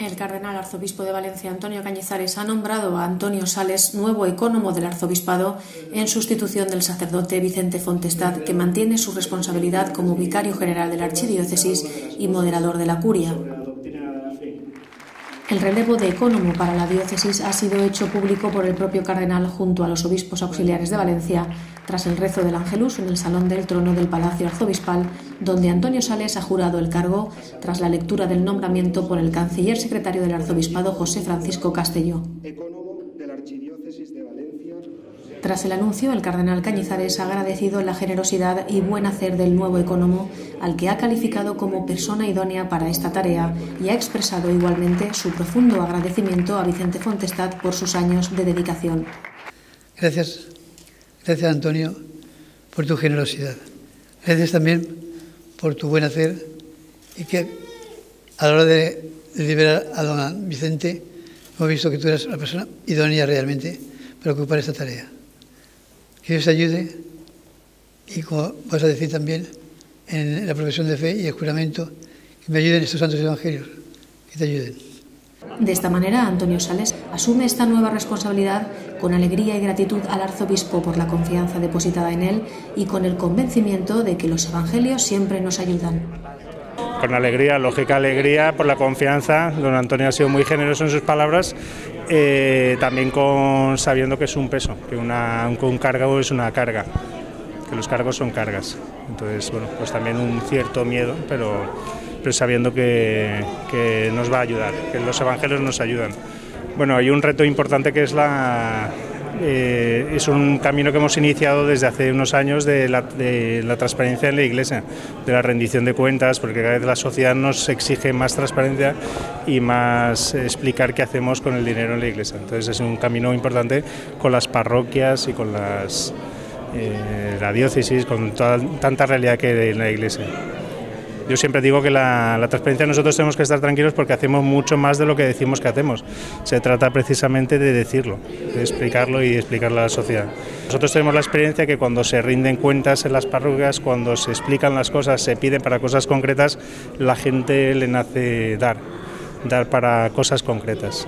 El cardenal arzobispo de Valencia, Antonio Cañizares, ha nombrado a Antonio Sales nuevo ecónomo del arzobispado en sustitución del sacerdote Vicente Fontestad, que mantiene su responsabilidad como vicario general de la archidiócesis y moderador de la curia. El relevo de ecónomo para la diócesis ha sido hecho público por el propio cardenal junto a los obispos auxiliares de Valencia tras el rezo del Angelus en el Salón del Trono del Palacio Arzobispal, donde Antonio Sales ha jurado el cargo tras la lectura del nombramiento por el canciller secretario del Arzobispado José Francisco Castelló. Tras el anuncio, el cardenal Cañizares ha agradecido la generosidad y buen hacer del nuevo ecónomo, al que ha calificado como persona idónea para esta tarea y ha expresado igualmente su profundo agradecimiento a Vicente Fontestad por sus años de dedicación. Gracias, gracias Antonio por tu generosidad. Gracias también por tu buen hacer y que a la hora de, liberar a don Vicente hemos visto que tú eres la persona idónea realmente para ocupar esta tarea. Que Dios ayude y como vas a decir también en la profesión de fe y el juramento, que me ayuden estos santos evangelios, que te ayuden. De esta manera, Antonio Sales asume esta nueva responsabilidad con alegría y gratitud al arzobispo por la confianza depositada en él y con el convencimiento de que los evangelios siempre nos ayudan. Con alegría, lógica alegría por la confianza. Don Antonio ha sido muy generoso en sus palabras eh, también con sabiendo que es un peso, que una, un cargo es una carga, que los cargos son cargas. Entonces, bueno, pues también un cierto miedo, pero, pero sabiendo que, que nos va a ayudar, que los evangelios nos ayudan. Bueno, hay un reto importante que es la, eh, es un camino que hemos iniciado desde hace unos años de la, transparencia en la Iglesia, de la rendición de cuentas, porque cada vez la sociedad nos exige más transparencia y más explicar qué hacemos con el dinero en la Iglesia. Entonces es un camino importante con las parroquias y con las, eh, la diócesis, con toda, tanta realidad que hay en la Iglesia. Yo siempre digo que la, transparencia nosotros tenemos que estar tranquilos porque hacemos mucho más de lo que decimos que hacemos. Se trata precisamente de decirlo, de explicarlo y explicarlo a la sociedad. Nosotros tenemos la experiencia que cuando se rinden cuentas en las parroquias, cuando se explican las cosas, se piden para cosas concretas, la gente le nace dar, dar para cosas concretas.